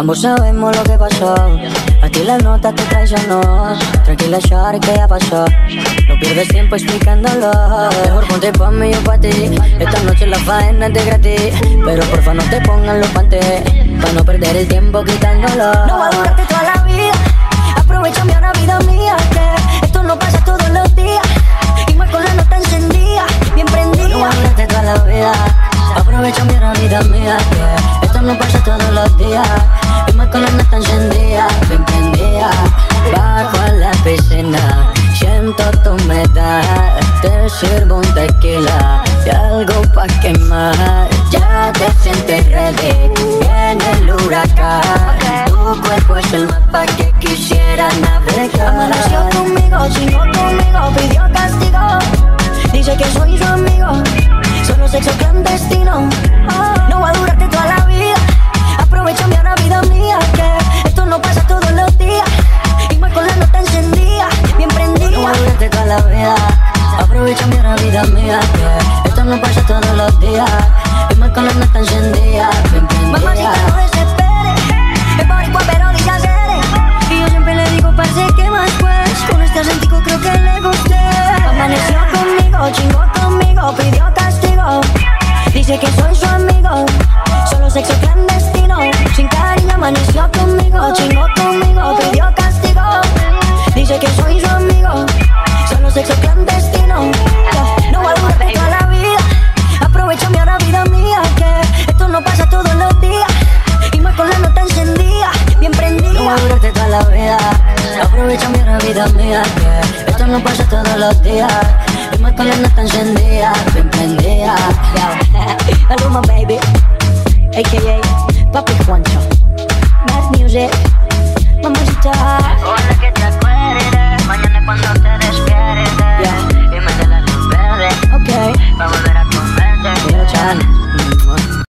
Ambos sabemos lo que pasó. A ti la nota te traicionó. Tranquila, Shari, que ya pasó. No pierdes tiempo explicándolo. Mejor ponte pa' mí, yo pa' ti. Esta noche la faena es de gratis. Pero porfa, no te pongan los pantes. Pa' no perder el tiempo quitándolo. No va a durarte toda la vida. Aprovechame ahora, vida mía. Que esto no pasa todos los días. Y más con la nota encendida, bien prendida. No va a durarte toda la vida. Aprovecha mi vida mía, que esto no pasa todos los días. Y más con la encendida, bien prendida. Bajo a la piscina, siento tu humedad. Te sirvo un tequila y algo pa' quemar. Ya te sientes ready, viene el huracán. Tu cuerpo es el mapa que quisiera navegar. Amaneció conmigo, chingó conmigo, pidió vida mía, que esto no pasa todos los días. Y más con la nota encendida, Mamacita, no desesperes. Es boricua, pero dice hacer. Y yo siempre le digo, parce, ¿qué más pues? Con este acentico creo que le gusté. Amaneció conmigo, chingó conmigo, pidió castigo. Dice que soy su amigo, solo sexo clandestino. Sin cariño, amaneció conmigo, chingó conmigo, pidió castigo. A durarte la vida. Aprovecha mi vida mía, que esto no pasa todos los días. Y más con la nota encendida, bien prendida.